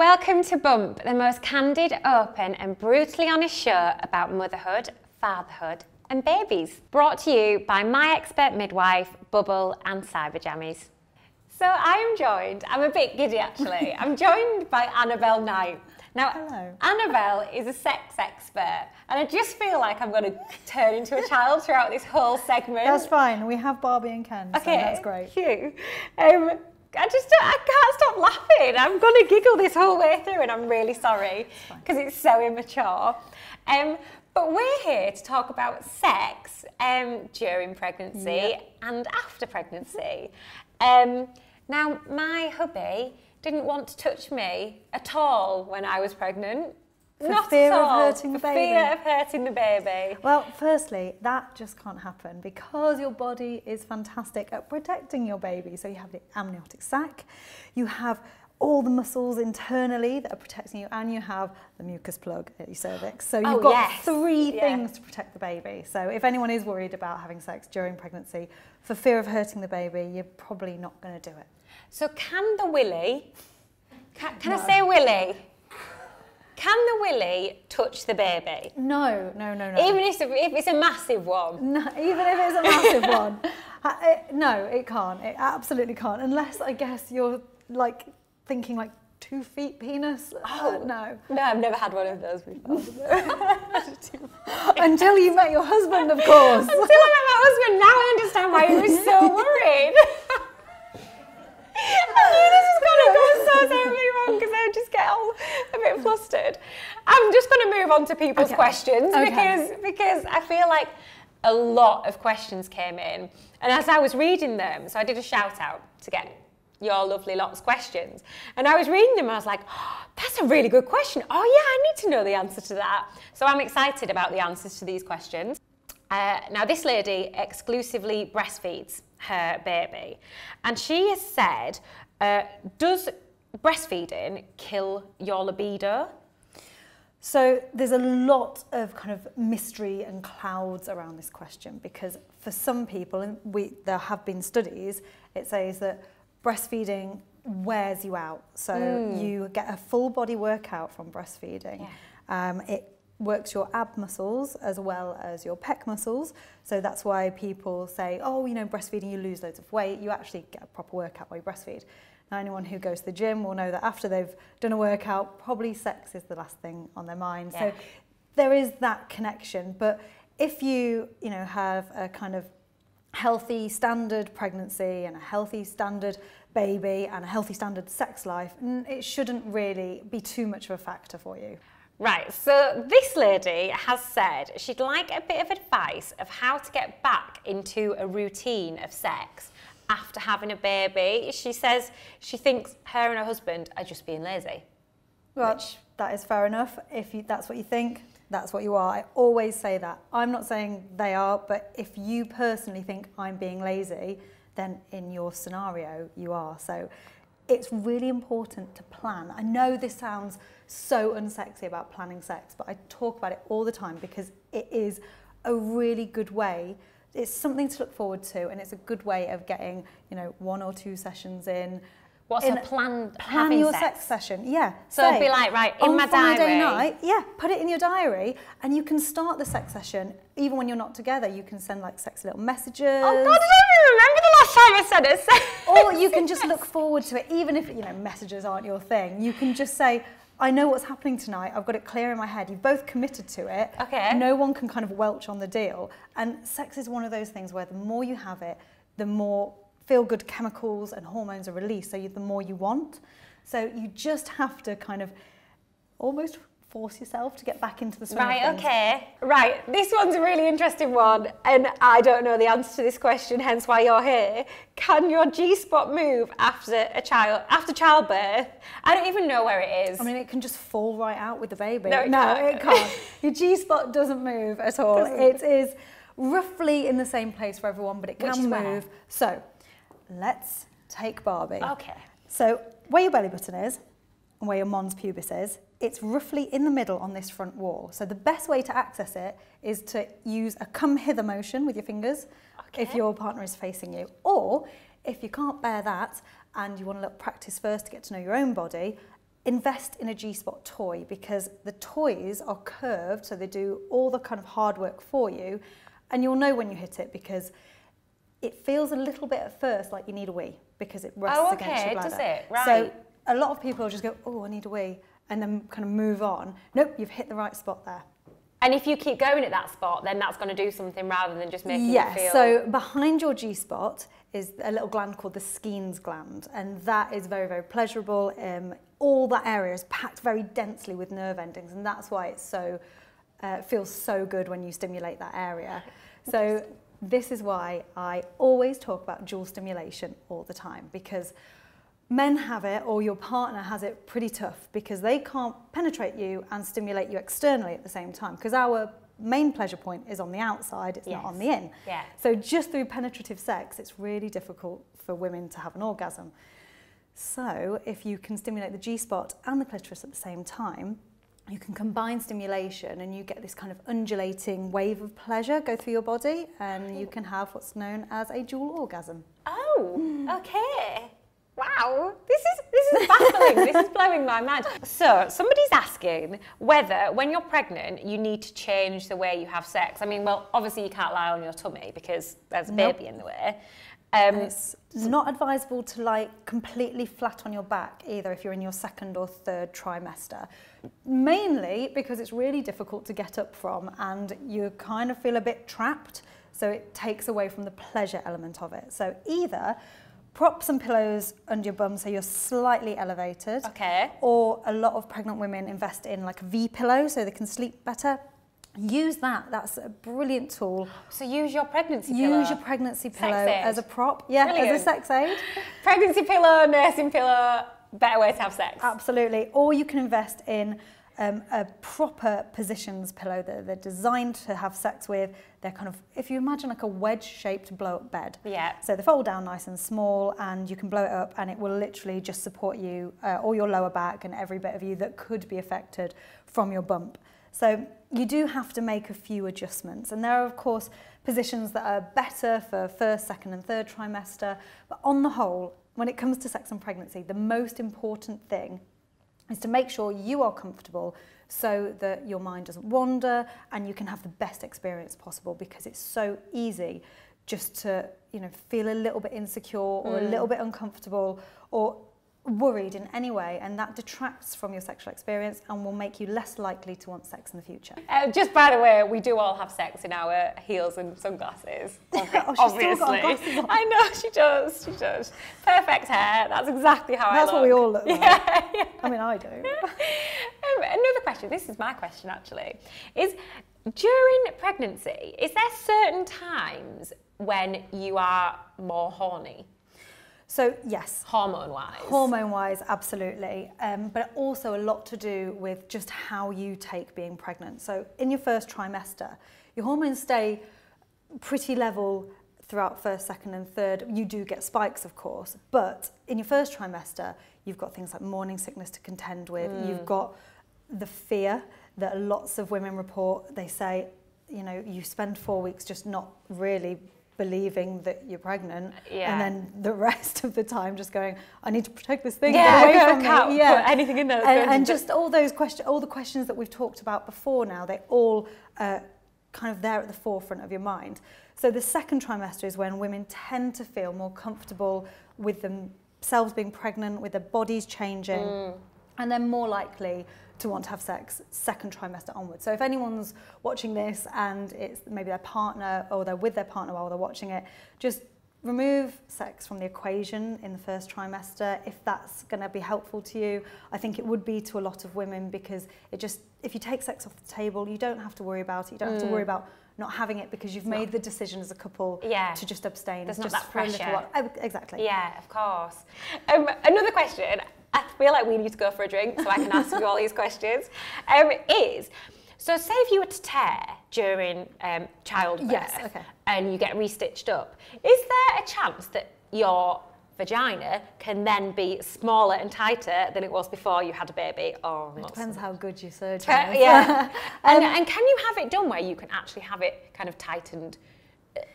Welcome to Bump, the most candid, open, and brutally honest show about motherhood, fatherhood, and babies. Brought to you by my expert midwife, Bubble, and Cyber Jammies. So I am joined, I'm a bit giddy actually, I'm joined by Annabelle Knight. Now, Hello. Annabelle is a sex expert, and I just feel like I'm going to turn into a child throughout this whole segment. That's fine. We have Barbie and Ken, so that's great. Cute. Um, I just don't, I can't stop laughing. I'm going to giggle this whole way through, and I'm really sorry because it's so immature. Um, but we're here to talk about sex um, during pregnancy Yep. and after pregnancy. Um, now, my hubby didn't want to touch me at all when I was pregnant. For Not fear of hurting the baby. fear of hurting the baby. Well, firstly, that just can't happen because your body is fantastic at protecting your baby. So you have the amniotic sac, you have all the muscles internally that are protecting you, and you have the mucus plug at your cervix. So you've Oh, got yes. three Yeah. things to protect the baby. So if anyone is worried about having sex during pregnancy for fear of hurting the baby, you're probably not going to do it. So can the willy, can, can I say willy? Can the willy touch the baby? No, no, no, no. Even if it's, a, if it's a massive one? No, even if it's a massive one. Uh, it- no, it can't. It absolutely can't. Unless, I guess, you're like thinking like two feet penis. Uh, no. No, I've never had one of those before. Until you met your husband, of course. Until I met my husband, now I understand why he was so worried. I knew this was going to go so terribly wrong because I would just get all a bit flustered. I'm just going to move on to people's Okay. questions Okay. because because I feel like a lot of questions came in, and as I was reading them, so I did a shout out to get your lovely lots questions, and I was reading them, I was like, oh, that's a really good question. Oh yeah, I need to know the answer to that. So I'm excited about the answers to these questions. Uh, now, this lady exclusively breastfeeds her baby, and she has said, uh, "Does breastfeeding kill your libido?" So there's a lot of kind of mystery and clouds around this question because for some people, and we there have been studies, it says that breastfeeding wears you out. So you get a full body workout from breastfeeding. Um, it works your ab muscles as well as your pec muscles. So that's why people say, oh, you know, breastfeeding, you lose loads of weight. You actually get a proper workout while you breastfeed. Now, anyone who goes to the gym will know that after they've done a workout, probably sex is the last thing on their mind. Yeah. So there is that connection. But if you, you know, have a kind of healthy standard pregnancy and a healthy standard baby and a healthy standard sex life, it shouldn't really be too much of a factor for you. Right, so this lady has said she'd like a bit of advice of how to get back into a routine of sex after having a baby. She says she thinks her and her husband are just being lazy. Well, Which- that is fair enough. If you, that's what you think, that's what you are. I always say that. I'm not saying they are, but if you personally think I'm being lazy, then in your scenario, you are. So it's really important to plan. I know this sounds so unsexy about planning sex, but I talk about it all the time because it is a really good way. It's something to look forward to, and it's a good way of getting, you know, one or two sessions in. What's in a plan plan your sex? sex session. Yeah. So it'd be like, right, in on my Friday diary- night, yeah, put it in your diary, and you can start the sex session even when you're not together. You can send like sexy little messages. Oh God, I don't even remember the last time I said it. or you can just look forward to it, even if you know messages aren't your thing. You can just say, "I know what's happening tonight. I've got it clear in my head." You've both committed to it. Okay. No one can kind of welch on the deal. And sex is one of those things where the more you have it, the more feel-good chemicals and hormones are released. So you, the more you want. So you just have to kind of almost force yourself to get back into the swing Right, things. okay. Right, this one's a really interesting one, and I don't know the answer to this question, hence why you're here. Can your G spot move after a child after childbirth? I don't even know where it is. I mean, it can just fall right out with the baby. No, it can't. it can't. Your G spot doesn't move at all. Doesn't. It is roughly in the same place for everyone, but it Which can is where? move. So let's take Barbie. okay. So where your belly button is and where your mons pubis is, it's roughly in the middle on this front wall. So the best way to access it is to use a come hither motion with your fingers if your partner is facing you. Or if you can't bear that and you want to look practice first to get to know your own body, invest in a G-spot toy because the toys are curved, so they do all the kind of hard work for you, and you'll know when you hit it because it feels a little bit at first like you need a wee because it rests Oh, against your bladder. does it? Right. So a lot of people just go, oh, I need a wee, and then kind of move on. Nope, you've hit the right spot there. And if you keep going at that spot, then that's going to do something rather than just making Yes, you feel. so behind your G spot is a little gland called the Skene's gland, and that is very, very pleasurable. Um, all that area is packed very densely with nerve endings, and that's why it's so uh, feels so good when you stimulate that area. So this is why I always talk about dual stimulation all the time because men have it or your partner has it pretty tough because they can't penetrate you and stimulate you externally at the same time because our main pleasure point is on the outside it's not on the in. Yeah. so just through penetrative sex it's really difficult for women to have an orgasm. So if you can stimulate the G-spot and the clitoris at the same time you can combine stimulation and you get this kind of undulating wave of pleasure go through your body and you can have what's known as a dual orgasm. Oh, mm. okay. Wow, this is this is baffling. this is blowing my mind. So somebody's asking whether, when you're pregnant, you need to change the way you have sex. I mean, well, obviously you can't lie on your tummy because there's a Nope. baby in the way. Um, it's not advisable to lie completely flat on your back either if you're in your second or third trimester. Mainly because it's really difficult to get up from and you kind of feel a bit trapped. So it takes away from the pleasure element of it. So either prop some pillows under your bum so you're slightly elevated. okay. Or a lot of pregnant women invest in like a V pillow so they can sleep better. Use that. That's a brilliant tool. So use your pregnancy pillow. Use your pregnancy pillow as a prop. Yeah, Brilliant. as a sex aid. pregnancy pillow, nursing pillow. Better way to have sex. Absolutely. Or you can invest in um, a proper positions pillow that they're designed to have sex with. They're kind of, if you imagine like a wedge-shaped blow-up bed. Yeah. So they fold down nice and small, and you can blow it up, and it will literally just support you, uh, or your lower back, and every bit of you that could be affected from your bump. So you do have to make a few adjustments, and there are of course positions that are better for first, second, and third trimester. But on the whole, when it comes to sex and pregnancy, the most important thing is to make sure you are comfortable so that your mind doesn't wander and you can have the best experience possible because it's so easy just to you know feel a little bit insecure or a hmm. little bit uncomfortable or worried in any way and that detracts from your sexual experience and will make you less likely to want sex in the future. Uh, just by the way, we do all have sex in our heels and sunglasses. Oh, she's obviously. still got glasses on. I know she does. She does. Perfect hair. That's exactly how I look. That's what we all look like. Yeah, yeah. I mean I do. Um, another question. This is my question actually. Is during pregnancy, is there certain times when you are more horny, So yes, hormone-wise? Hormone wise, absolutely. Um, but also a lot to do with just how you take being pregnant. So, in your first trimester, your hormones stay pretty level throughout first, second, and third. You do get spikes, of course, but in your first trimester, you've got things like morning sickness to contend with. You've got the fear that lots of women report. They say, you know, you spend four weeks just not really believing that you're pregnant Yeah. and then the rest of the time just going I need to protect this thing Yeah, away from me yeah anything in there and, and just all those questions all the questions that we've talked about before now they all uh, kind of there at the forefront of your mind so the second trimester is when women tend to feel more comfortable with themselves being pregnant with their bodies changing Mm. and they're more likely to want to have sex second trimester onwards. So if anyone's watching this and it's maybe their partner or they're with their partner while they're watching it, just remove sex from the equation in the first trimester if that's going to be helpful to you. I think it would be to a lot of women because it just if you take sex off the table, you don't have to worry about it. You don't have to worry about not having it because you've made the decision as a couple Yeah. to just abstain There's just not that for a little pressure. Oh, Exactly. Yeah, of course. Um, another question, I feel like we need to go for a drink so I can ask you all these questions, um, is, so say if you were to tear during um, childbirth Yes, okay. and you get restitched up, is there a chance that your vagina can then be smaller and tighter than it was before you had a baby? Or It depends how good your surgeon much? is. yeah. and, and can you have it done where you can actually have it kind of tightened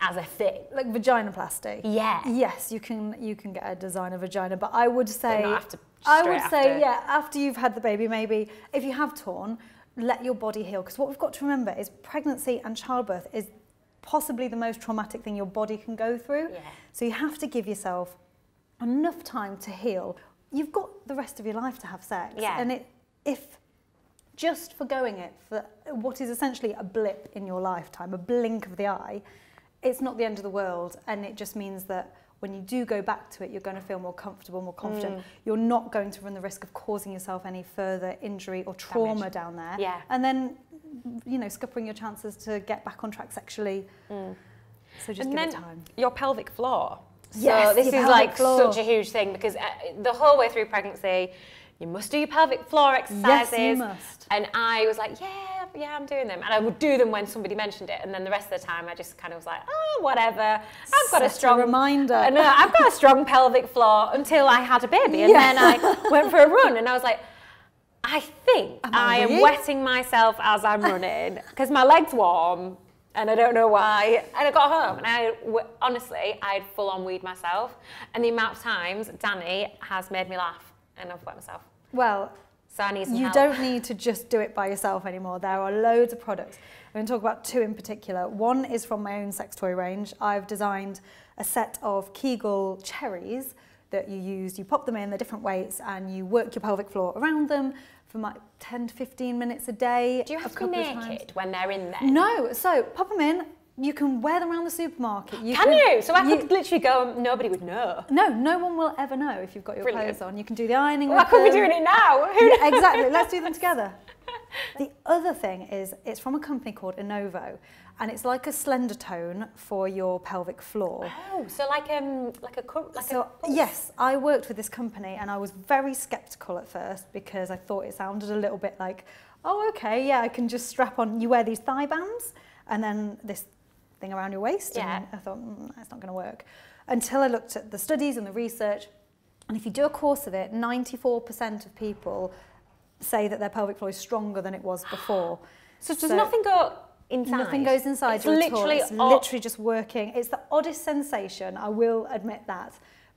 as a thing. Like vaginoplasty. Yeah. Yes, you can you can get a designer vagina, but I would say after- I would say yeah, after you've had the baby, maybe if you have torn, let your body heal. Because what we've got to remember is pregnancy and childbirth is possibly the most traumatic thing your body can go through. Yeah. So you have to give yourself enough time to heal. You've got the rest of your life to have sex. Yeah. And it if just forgoing it for what is essentially a blip in your lifetime, a blink of the eye, it's not the end of the world. And it just means that when you do go back to it, you're going to feel more comfortable, more confident. Mm. You're not going to run the risk of causing yourself any further injury or trauma Damage. down there. Yeah. And then, you know, scuppering your chances to get back on track sexually. So just and give then it time. your pelvic floor. Yes, so this is like floor. such a huge thing because uh, the whole way through pregnancy, you must do your pelvic floor exercises. Yes, you must. And I was like, yeah, yeah, I'm doing them. And I would do them when somebody mentioned it. And then the rest of the time, I just kind of was like, oh, whatever. I've got Set a a strong reminder. And, uh, I've got a strong pelvic floor until I had a baby. And Yeah. then I went for a run and I was like, I think Am I I am wetting myself as I'm running because my leg's warm and I don't know why. And I got home and I honestly, I'd full on weed myself. And the amount of times Danny has made me laugh and I've wet myself. Well, So I need some you help. don't need to just do it by yourself anymore. There are loads of products. I'm going to talk about two in particular. One is from my own sex toy range. I've designed a set of Kegel cherries that you use. You pop them in, they're different weights, and you work your pelvic floor around them for like 10 to 15 minutes a day. Do you have to be couple of times. naked when they're in there? No, so pop them in. You can wear them around the supermarket. You Can you? So I could literally go and nobody would know. No, no one will ever know if you've got your Brilliant. clothes on. You can do the ironing. Well, I could be doing it now. Who Yeah, exactly. Let's do them together. The other thing is it's from a company called Innovo, and it's like a slender tone for your pelvic floor. Oh, so like um like a like So a yes, I worked with this company, and I was very skeptical at first because I thought it sounded a little bit like, oh, okay, yeah, I can just strap on. You wear these thigh bands, and then this thing around your waist. Yeah. And I thought mm, that's not going to work. Until I looked at the studies and the research, and if you do a course of it, 94% of people say that their pelvic floor is stronger than it was before. So does nothing go inside? Nothing goes inside it's you literally. It's literally just working. It's the oddest sensation, I will admit that.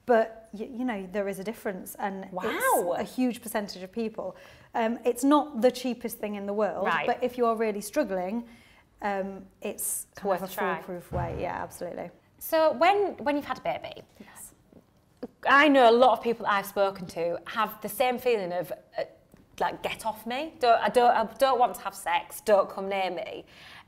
But you, you know, there is a difference, and Wow. it's a huge percentage of people. Um, it's not the cheapest thing in the world, Right. but if you are really struggling, um, it's kind worth of a foolproof way. Yeah, absolutely. So when when you've had a baby, Yes. I know a lot of people I've spoken to have the same feeling of uh, like get off me. Don't I don't I don't want to have sex. Don't come near me.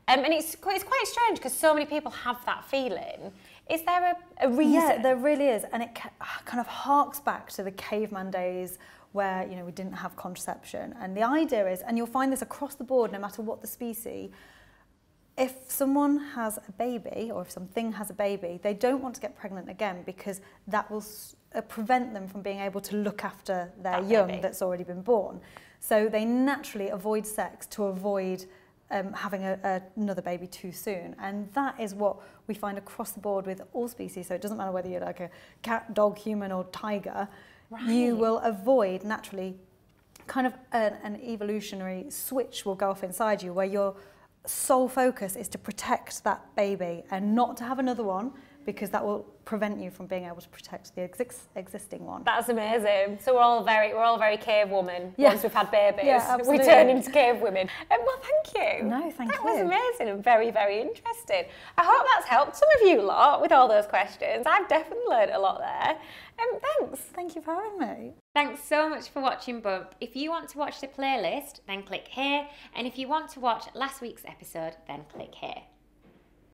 Um, and it's quite, it's quite strange because so many people have that feeling. Is there a, a reason? Yeah, there really is, and it ca- kind of harks back to the caveman days where you know we didn't have contraception. And the idea is, and you'll find this across the board, no matter what the species. If someone has a baby, or if something has a baby, they don't want to get pregnant again because that will s- uh, prevent them from being able to look after their That young baby. that's already been born. So they naturally avoid sex to avoid um, having a, a, another baby too soon. And that is what we find across the board with all species. So it doesn't matter whether you're like a cat, dog, human, or tiger, you will avoid naturally kind of an, an evolutionary switch will go off inside you where your sole focus is to protect that baby and not to have another one because that will prevent you from being able to protect the exis- existing one. That's amazing. So we're all very we're all very cave woman Yeah. once we've had babies. Yeah, we turn into cave women. Um, well, thank you. No, thank you. that was amazing and very very interesting. I hope that's helped some of you a lot with all those questions. I've definitely learned a lot there. Um, thanks. Thank you for having me. Thanks so much for watching Bump. If you want to watch the playlist, then click here. And if you want to watch last week's episode, then click here.